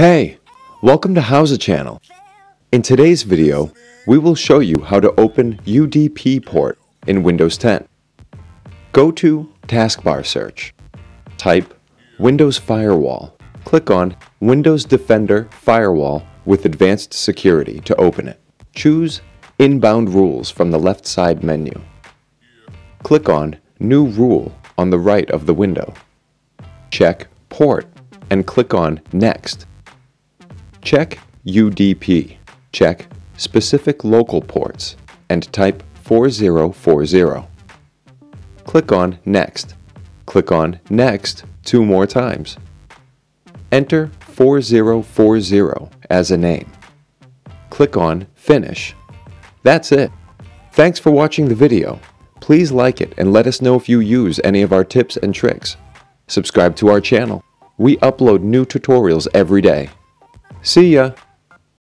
Hey, welcome to Howza Channel. In today's video, we will show you how to open UDP port in Windows 10. Go to Taskbar Search. Type Windows Firewall. Click on Windows Defender Firewall with Advanced Security to open it. Choose Inbound Rules from the left side menu. Click on New Rule on the right of the window. Check Port and click on Next. Check UDP. Check Specific Local Ports and type 4040. Click on Next. Click on Next two more times. Enter 4040 as a name. Click on Finish. That's it. Thanks for watching the video. Please like it and let us know if you use any of our tips and tricks. Subscribe to our channel. We upload new tutorials every day. See ya!